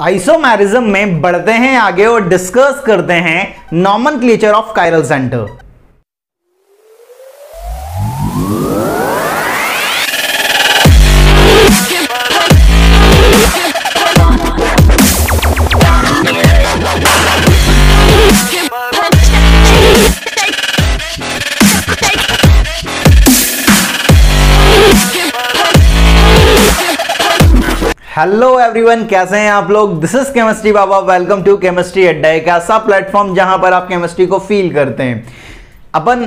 आइसोमैरिज्म में बढ़ते हैं आगे और डिस्कस करते हैं nomenclature of chiral centre hello everyone कैसे हैं आप लोग? This is chemistry Baba welcome to chemistry Adda एक ऐसा प्लेटफॉर्म जहाँ पर आप केमिस्ट्री को फील करते हैं। अपन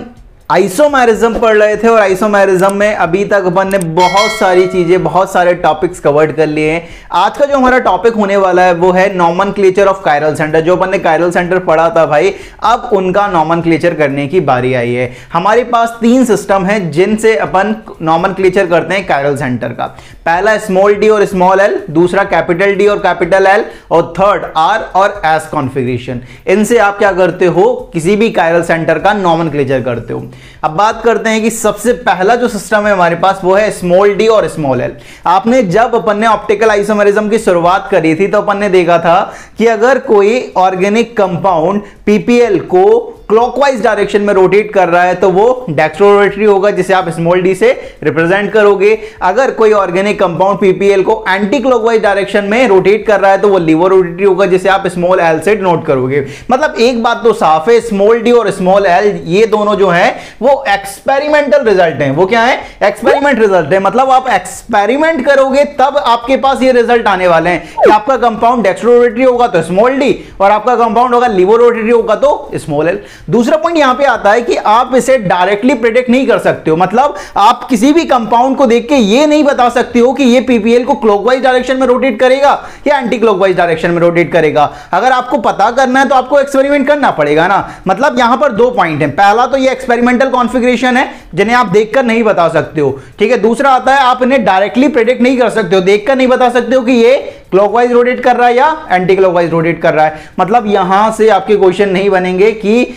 आइसोमैरिज्म पढ़ रहे थे और आइसोमैरिज्म में अभी तक अपन ने बहुत सारी चीज़ें, बहुत सारे टॉपिक्स कवर्ड कर लिए हैं। आज का जो हमारा टॉपिक होने वाला है, वो है nomenclature of chiral centre जो अपन ने कायरल सेंटर पढ़ा था भाई, अब उनका नॉमन क्लेचर करने की बारी आई है। हमारे पास तीन सिस्टम है, जिनसे अपन नॉमन करते हैं कायरल सेंटर का। पहला स्मॉल डी और स्मॉल एल दूसरा कैपिटल डी और कैपिटल एल और थर्ड आर और एस कॉन्फिग्रेशन इनसे आप क्या करते हो, किसी भी कायरल सेंटर का नॉमन करते हो। अब बात करते हैं कि सबसे पहला जो सिस्टम है हमारे पास वो है स्मॉल डी और स्मॉल एल आपने जब अपन ने ऑप्टिकल आइसोमरिज्म की शुरुआत करी थी तो अपन ने देखा था कि अगर कोई ऑर्गेनिक कंपाउंड पीपीएल को क्लॉकवाइज डायरेक्शन में रोटेट कर रहा है तो वो डेक्स्ट्रोरेटरी होगा, जिसे आप स्मॉल डी से रिप्रेजेंट करोगे। अगर कोई ऑर्गेनिक कंपाउंड पीपीएल को एंटी क्लॉकवाइज डायरेक्शन में रोटेट कर रहा है तो वो लिवर रोटेटरी होगा, जिसे आप स्मॉल एल से नोट करोगे। मतलब एक बात तो साफ़ है स्मॉल डी और स्मॉल एल ये दोनों जो है, वो एक्सपेरिमेंटल रिज़ल्ट है। वो क्या है? एक्सपेरिमेंट रिज़ल्ट है। मतलब आप एक्सपेरिमेंट करोगे, तब आपके पास ये रिज़ल्ट आने वाले हैं कि आपका कंपाउंड डेक्स्ट्रोरेटरी होगा तो स्मॉल डी और आपका कंपाउंड होगा लिवर रोटेटरी होगा तो स्मॉल एल दूसरा पॉइंट यहाँ पे आता है कि आप इसे डायरेक्टली प्रिडिक्ट नहीं कर सकते हो। मतलब आप किसी भी कंपाउंड को देख के ये नहीं बता सकते हो कि ये पीपीएल को क्लॉकवाइज डायरेक्शन में रोटेट करेगा या एंटी क्लॉकवाइज डायरेक्शन में रोटेट करेगा। अगर आपको पता करना है तो आपको एक्सपेरिमेंट करना पड़ेगा ना। मतलब यहाँ पर दो पॉइंट है। पहला तो ये एक्सपेरिमेंटल कॉन्फिग्रेशन है, जिन्हें आप देखकर नहीं बता सकते हो। ठीक है, दूसरा आता है आप इन्हें डायरेक्टली प्रिडिक्ट नहीं कर सकते हो। देखकर नहीं बता सकते हो कि ये क्लॉकवाइज रोटेट कर रहा है या एंटी क्लॉकवाइज रोटेट कर रहा है? मतलब यहाँ से आपके क्वेश्चन नहीं बनेंगे कि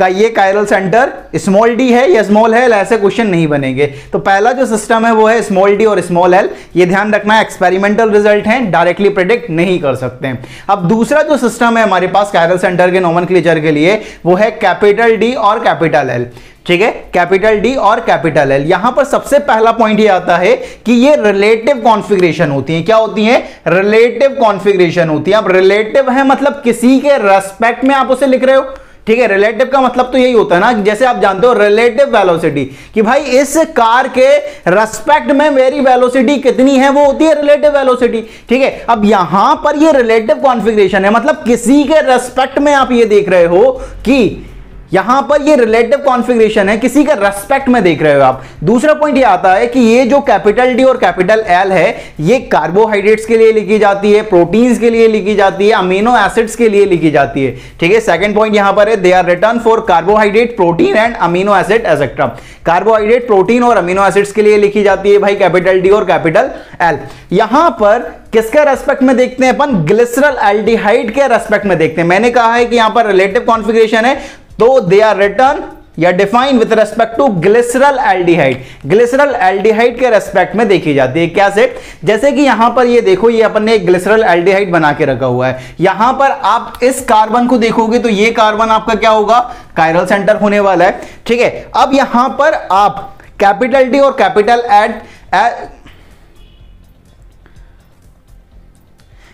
का ये कायरल सेंटर स्मॉल डी है या स्मॉल एल ऐसे क्वेश्चन नहीं बनेंगे। तो पहला जो सिस्टम है वो है स्मॉल डी और स्मॉल एल ये ध्यान रखना है एक्सपेरिमेंटल रिज़ल्ट है डायरेक्टली प्रिडिक्ट नहीं कर सकते हैं। अब दूसरा जो सिस्टम है हमारे पास कायरल सेंटर के नॉमन के लिए, वो है कैपिटल डी और कैपिटल एल ठीक है? कैपिटल डी और कैपिटल एल यहाँ पर सबसे पहला पॉइंट ये आता है कि ये रिलेटिव कॉन्फ़िगरेशन होती है। क्या होती है? रिलेटिव कॉन्फ़िगरेशन होती है। अब रिलेटिव है मतलब किसी के रेस्पेक्ट में आप उसे लिख रहे हो। ठीक है रिलेटिव का मतलब तो यही होता है ना जैसे आप जानते हो रिलेटिव वेलोसिटी कि भाई इस कार के रेस्पेक्ट में मेरी वेलोसिटी कितनी है, वो होती है रिलेटिव वेलोसिटी ठीक है? अब यहाँ पर ये रिलेटिव कॉन्फ़िगरेशन है मतलब किसी के रेस्पेक्ट में आप ये देख रहे हो कि यहाँ पर ये रिलेटिव कॉन्फ़िगरेशन है, किसी का रेस्पेक्ट में देख रहे हो आप। दूसरा पॉइंट ये आता है कि ये जो कैपिटल डी और कैपिटल एल है, ये कार्बोहाइड्रेट्स के लिए लिखी जाती है प्रोटीन्स के लिए लिखी जाती है अमीनो एसिड्स के लिए लिखी जाती है। ठीक है सेकंड पॉइंट यहाँ पर है they are return for carbohydrate protein and amino acid etcetera carbohydrate protein और अमीनो एसिड्स के लिए लिखी जाती है भाई कैपिटल डी और कैपिटल एल यहाँ पर किसके रेस्पेक्ट में देखते हैं अपन? ग्लिसरल एल्डिहाइड के रेस्पेक्ट में देखते हैं। मैंने कहा है कि यहाँ पर रिलेटिव कॉन्फ़िगरेशन है तो दे आर रिटर्न या define with respect to glyceraldehyde glyceraldehyde के रेस्पेक्ट में देखी जाती है। क्या सेट जैसे कि यहाँ पर ये देखो, ये अपन ने एक ग्लिसरल एल्डिहाइड बना के रखा हुआ है। यहाँ पर आप इस कार्बन को देखोगे तो ये कार्बन आपका क्या होगा? कायरल सेंटर होने वाला है। ठीक है? अब यहाँ पर आप कैपिटल डी और कैपिटल एड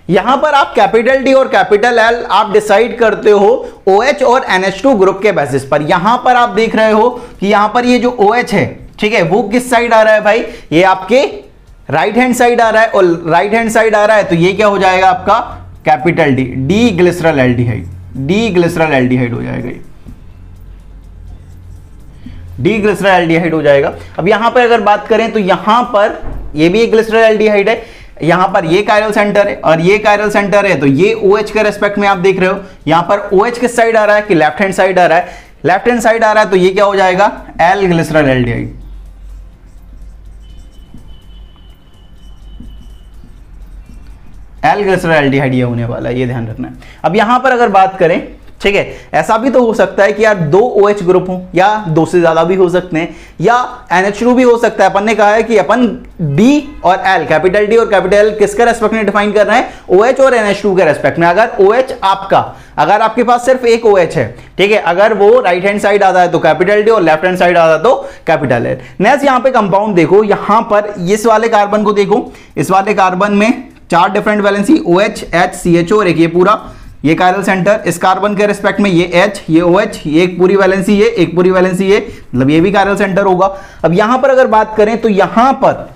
यहाँ पर आप कैपिटल डी और कैपिटल एल, आप डिसाइड करते हो ओ OH और NH2 ग्रुप के बेसिस पर। यहाँ पर आप देख रहे हो कि यहाँ पर ये जो ओ OH है, ठीक है, वो किस साइड आ रहा है भाई? ये आपके राइट हैंड साइड आ रहा है और राइट हैंड साइड आ रहा है तो ये क्या हो जाएगा आपका? Capital D. D glyceraldehyde D glyceraldehyde हो जाएगा डी ग्लिसरल एल्डिहाइड हो जाएगा। अब यहाँ पर अगर बात करें तो यहाँ पर ये भी एक ग्लिसरल एल्डिहाइड है। यहाँ पर ये कायरल सेंटर है और ये कायरल सेंटर है तो ये ओ OH के रेस्पेक्ट में आप देख रहे हो। यहाँ पर ओ OH किस साइड आ रहा है? कि लेफ़्ट हैंड साइड आ रहा है। लेफ़्ट हैंड साइड आ रहा है तो ये क्या हो जाएगा? L glyceraldehyde L glycerol ये होने वाला है, ये ध्यान रखना है। अब यहाँ पर अगर बात करें ठीक है? ऐसा भी तो हो सकता है कि यार दो ओ एच ग्रुप हो, या दो से ज़्यादा भी हो सकते हैं, या NH2 भी हो सकता है। अपन ने कहा है कि अपन D और L कैपिटल D और कैपिटल L किसके रेस्पेक्ट में डिफाइन कर रहे हैं? ओ OH और NH2 के रेस्पेक्ट में। अगर ओ OH आपका, अगर आपके पास सिर्फ़ एक ओ OH है, ठीक है? अगर वो राइट हैंड साइड आता है तो कैपिटल डी और लेफ़्ट हैंड साइड आता है तो कैपिटल एल नेक्स्ट यहाँ पे कंपाउंड देखो। यहाँ पर इस वाले कार्बन को देखो। इस वाले कार्बन में चार different valency O H H C H O और एक ये पूरा। ये कायरल सेंटर इस कार्बन के रिस्पेक्ट में ये H, ये OH ये एक पूरी वैलेंसी है, एक पूरी वैलेंसी ये मतलब ये भी कायरल सेंटर होगा। अब यहाँ पर अगर बात करें तो यहाँ पर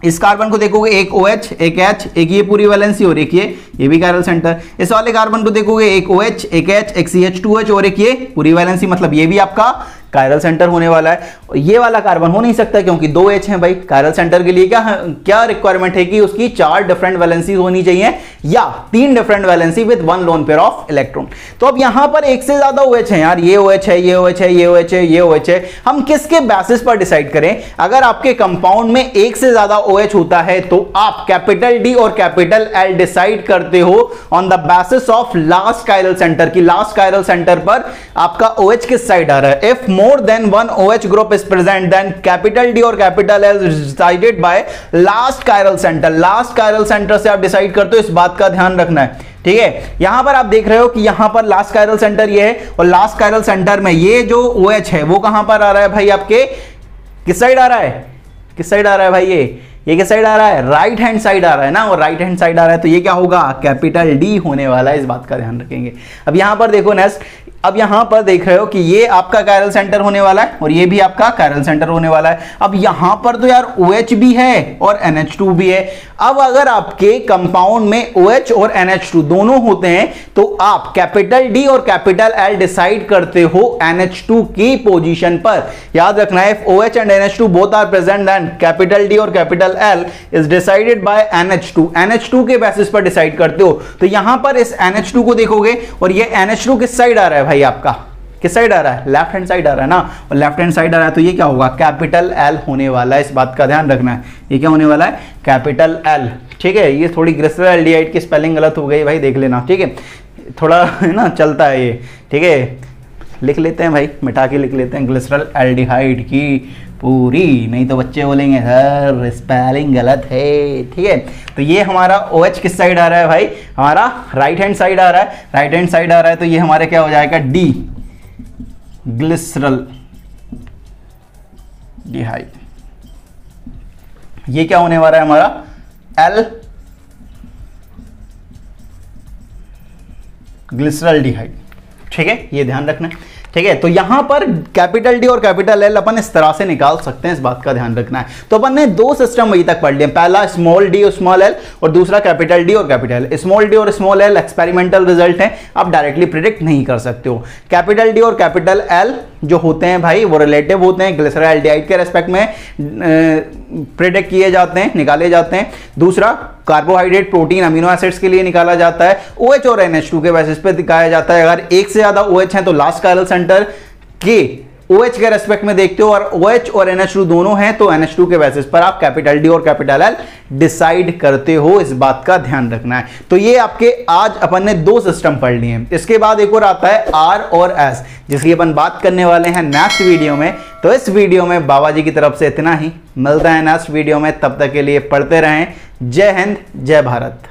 इस कार्बन को देखोगे, एक ओ एच एक एच एक ये पूरी वैलेंसी और एक ये ये भी कायरल सेंटर इस वाले कार्बन को देखोगे, एक ओ एच एक एच एक सी एच टू एच और एक ये, पूरी वैलेंसी मतलब ये भी आपका कायरल सेंटर होने वाला है। ये वाला कार्बन हो नहीं सकता क्योंकि दो एच हैं भाई। कायरल सेंटर के लिए क्या क्या रिक्वायरमेंट है कि उसकी चार डिफरेंट वैलेंसी होनी चाहिए या तीन different valency with one lone pair of electron तो अब यहाँ पर एक से ज़्यादा ओ है यार। ये ओ है, ये ओ है, ये ओ है, ये ओ है। हम किसके बेसिस पर डिसाइड करें? अगर आपके कंपाउंड में एक से ज़्यादा ओ होता है तो आप कैपिटल डी और कैपिटल एल डिसाइड करते हो on the basis of last chiral centre की। लास्ट कायरल सेंटर पर आपका ओएच किस साइड आ रहा है? If more than one OH group is present then capital D और capital L is decided by last chiral center. Last chiral center से आप डिसाइड करते हो, इस बात का ध्यान रखना है। ठीक है? यहाँ पर आप देख रहे हो कि यहाँ पर लास्ट कायरल सेंटर ये है और लास्ट कायरल सेंटर में ये जो ओ OH है, वो कहाँ पर आ रहा है भाई आपके? किस साइड आ रहा है? किस साइड आ रहा है भाई ये? ये किस साइड आ रहा है? राइट हैंड साइड आ रहा है ना? और राइट हैंड साइड आ रहा है तो ये क्या होगा? कैपिटल डी होने वाला है, इस बात का ध्यान रखेंगे। अब यहाँ पर देखो नेक्स्ट अब यहाँ पर देख रहे हो कि ये आपका कायरल सेंटर होने वाला है, और ये भी आपका कायरल सेंटर होने वाला है। अब यहाँ पर तो यार ओ OH भी है और NH2 भी है। अब अगर आपके कंपाउंड में ओ OH और NH2 दोनों होते हैं तो आप कैपिटल डी और कैपिटल एल डिसाइड करते हो NH2 की पोजीशन पर। याद रखना है H and NH2 both are present then capital D और capital L is decided by NH2 NH2 के बेसिस पर डिसाइड करते हो तो यहाँ पर इस NH2 को देखोगे और ये NH2 किस साइड आ रहा है भाई आपका? किस साइड आ रहा है? लेफ़्ट हैंड साइड आ रहा है ना? और लेफ़्ट हैंड साइड आ रहा है तो ये क्या होगा? कैपिटल एल होने वाला है, इस बात का ध्यान रखना है। ये क्या होने वाला है? कैपिटल एल ठीक है, ये थोड़ी ग्रेसर एल्डिहाइड की स्पेलिंग गलत हो गई, भाई देख लेना। ठीक है, थोड़ा है ना, चलता है ये। ठीक है लिख लेते हैं भाई, मिटा के लिख लेते हैं। ग्लिसरल एल्डिहाइड की पूरी, नहीं तो बच्चे बोलेंगे, सर स्पेलिंग गलत है। ठीक है? तो ये हमारा ओ OH किस साइड आ रहा है भाई? हमारा राइट हैंड साइड आ रहा है। राइट हैंड साइड आ रहा है तो ये हमारे क्या हो जाएगा? डी ग्लिसरल डिहाइड ये क्या होने वाला है हमारा? एल ग्लिसरल डिहाइड ठीक है? ये ध्यान रखना। है ठीक है? तो यहाँ पर कैपिटल डी और कैपिटल एल अपन इस तरह से निकाल सकते हैं, इस बात का ध्यान रखना है। तो अपन ने दो सिस्टम अभी तक पढ़ लिए। पहला स्मॉल डी और स्मॉल एल और दूसरा कैपिटल डी और कैपिटल स्मॉल डी और स्मॉल एल एक्सपेरिमेंटल रिज़ल्ट है। आप डायरेक्टली प्रिडिक्ट नहीं कर सकते हो। कैपिटल डी और कैपिटल एल जो होते हैं भाई, वो रिलेटिव होते हैं ग्लिसराइड के रेस्पेक्ट में प्रिडिक्ट किए जाते हैं, निकाले जाते हैं। दूसरा कार्बोहाइड्रेट, प्रोटीन, अमीनो एसिड्स के लिए निकाला जाता है। ओ OH और एनएच के बेसिस पे दिखाया जाता है। अगर एक से ज़्यादा ओ OH है तो लास्ट कायरल सेंटर के OH के रेस्पेक्ट में देखते हो और OH और NH2 दोनों हैं तो NH2 के बेसिस पर आप कैपिटल डी और कैपिटल एल डिसाइड करते हो, इस बात का ध्यान रखना है। तो ये आपके आज अपन ने दो सिस्टम पढ़ लिए हैं। इसके बाद एक और आता है आर और एस जिसकी अपन बात करने वाले हैं नेक्स्ट वीडियो में। तो इस वीडियो में बाबा जी की तरफ़ से इतना ही। मिलता है नेक्स्ट वीडियो में, तब तक के लिए पढ़ते रहें। जय हिंद, जय भारत।